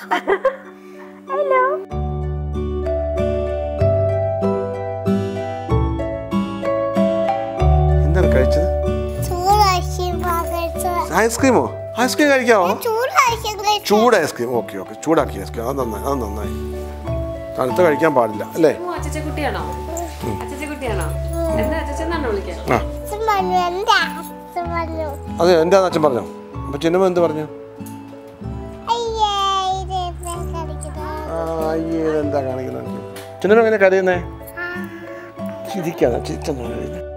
Hello എന്താണ് കഴിച്ചത്? ഐസ്ക്രീമോ? Ice cream കഴിക്കാമോ ചൂട് ഐസ്ക്രീം ഓക്കെ ഓക്കെ. ചൂടാക്കി ഐസ്ക്രീം. അത് നന്നായി അത് നന്നായി. തണുത്ത കഴിക്കാൻ പാടില്ല അല്ലേ? അതെ എന്റെ അച്ഛൻ പറഞ്ഞോ? അപ്പൊ ചിന്നമ്മ എന്ത് പറഞ്ഞു? അയ്യേ ഇതെന്താ കാണിക്കുന്നത്? ചിന്നമ്മ എങ്ങനെ കരയുന്നേ? ചിരിക്കാതെ ചിരിച്ചെന്നാണ് കരയുന്നത്